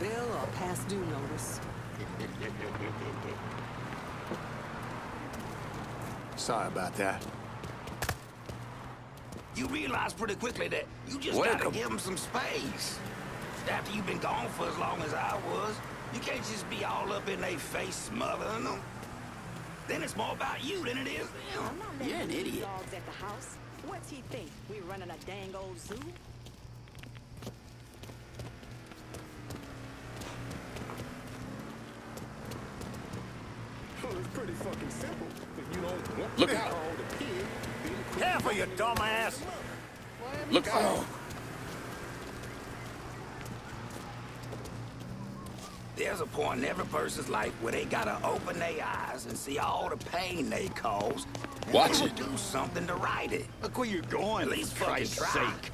bill or past due notice. Sorry about that. You realize pretty quickly that you just Welcome. gotta give them some space. After you've been gone for as long as I was, you can't just be all up in their face smothering them. Then it's more about you than it is I'm them. not You're an idiot. dogs at the house. What's he think? We running a dang old zoo? It's pretty fucking simple. If you don't want Look to out. call the pig, then quit Careful, you dumbass! Look out. There's a point in every person's life where they gotta open their eyes and see all the pain they cause. and Watch then it. Do something to right it. Look where you're going, At least for fucking Christ's try. sake.